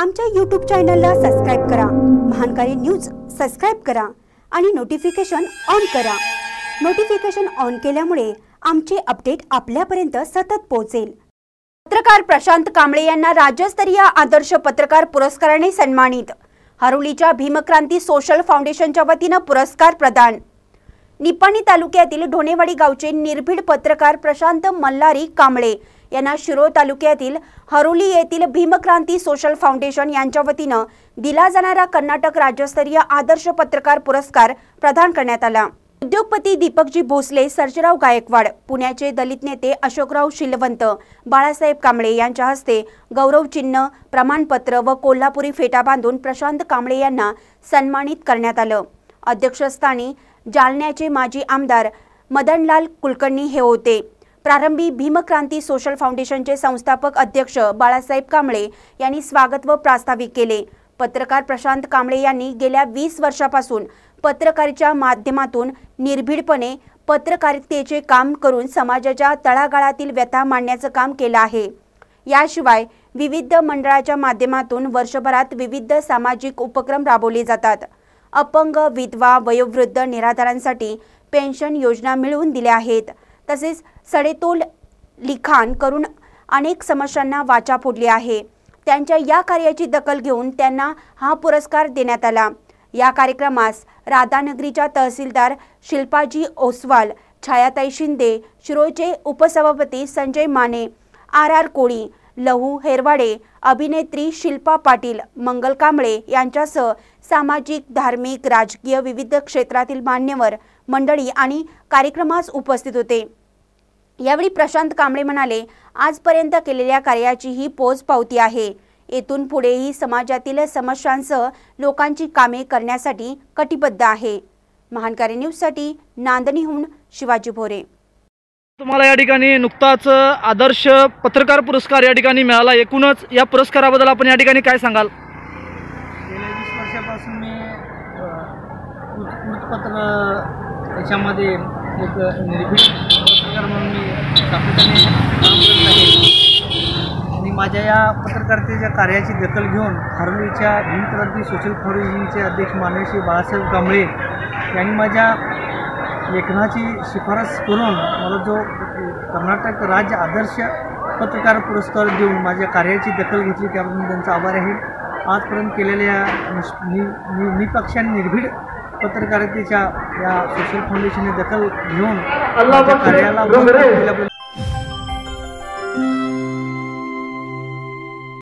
आमच्या यूट्यूब चॅनलला सबस्क्राईब करा. महानकारी न्यूज सबस्क्राईब करा आणि नोटिफिकेशन ऑन करा. नोटिफिकेशन ऑन केल्यामुळे आमचे अपडेट आपल्यापर्यंत सतत पोहोचेल. पत्रकार प्रशांत कांबळे यांना राज्यस्तरीय आदर्श पत्रकार पुरस्काराने सन्मानित. हरुलीच्या भीमक्रांती सोशल फाउंडेशनच्या वतीनं पुरस्कार प्रदान. निपाणी तालुक्यातील ढोणेवाडी गावचे निर्भीड पत्रकार प्रशांत मल्हारी कांबळे यांना शिरोळ तालुक्यातील हरोली येथील भीमक्रांती सोशल फाउंडेशन यांच्या वतीनं दिला जाणारा कर्नाटक राज्यस्तरीय आदर्श पत्रकार पुरस्कार प्रदान करण्यात आला. उद्योगपती दीपकजी भोसले सर्जराव गायकवाड पुण्याचे दलित नेते अशोकराव शिलवंत बाळासाहेब कांबळे यांच्या हस्ते गौरव चिन्ह प्रमाणपत्र व कोल्हापुरी फेटा बांधून प्रशांत कांबळे यांना सन्मानित करण्यात आलं. अध्यक्षस्थानी जालन्याचे माजी आमदार मदनलाल कुलकर्णी हे होते. प्रारंभी भीमक्रांती सोशल फाउंडेशनचे संस्थापक अध्यक्ष बाळासाहेब कांबळे यांनी स्वागत व प्रास्ताविक केले. पत्रकार प्रशांत कांबळे यांनी गेल्या वीस वर्षापासून पत्रकारीच्या माध्यमातून निर्भीडपणे पत्रकारितेचे काम करून समाजाच्या तळागाळातील व्यथा मांडण्याचं काम केलं आहे. याशिवाय विविध मंडळाच्या माध्यमातून वर्षभरात विविध सामाजिक उपक्रम राबवले जातात. अपंग विधवा वयोवृद्ध निराधारांसाठी पेन्शन योजना मिळवून दिल्या आहेत. तसेच सडेतोल लिखाण करून अनेक समस्यांना वाचा फोडली आहे. त्यांच्या या कार्याची दखल घेऊन त्यांना हा पुरस्कार देण्यात आला. या कार्यक्रमास राधानगरीच्या तहसीलदार शिल्पाजी ओसवाल छायाताई शिंदे शिरोचे उपसभापती संजय माने आर आर कोळी लहू हेरवाडे अभिनेत्री शिल्पा पाटील मंगल कांबळे यांच्यासह सामाजिक धार्मिक राजकीय विविध क्षेत्रातील मान्यवर मंडळी आणि कार्यक्रमास उपस्थित होते. यावेळी प्रशांत कांबळे म्हणाले आजपर्यंत केलेल्या कार्याची ही पोच पावती आहे. येथून पुढेही समाजातील समस्यांसह लोकांची कामे करण्यासाठी कटिबद्ध आहे. महानकारी न्यूजसाठी नांदणीहून शिवाजी भोरे. तुम्हाला या ठिकाणी नुकताच आदर्श पत्रकार पुरस्कार या ठिकाणी मिळाला. एकूणच या पुरस्काराबद्दल आपण या ठिकाणी काय सांगाल? गेल्या वीस वर्षापासून मी वृत्तपत्र याच्यामध्ये एक सातत्याने काम करत आहे आणि माझ्या या पत्रकारितेच्या कार्याची दखल घेऊन हरलीच्या भीमक्रांती सोशल फाउंडेशनचे अध्यक्ष माननीय श्री बाळासाहेब कांबळे यांनी माझ्या लेखनाची शिफारस करून मला जो कर्नाटक राज्य आदर्श पत्रकार पुरस्कार देऊन माझ्या कार्याची दखल घेतली त्याबद्दल त्यांचा आभार आहे. आजपर्यंत केलेल्या नि निपक्ष आणि निर्भीड पत्रकारितेच्या या सोशल फाउंडेशनने दखल घेऊन कार्याला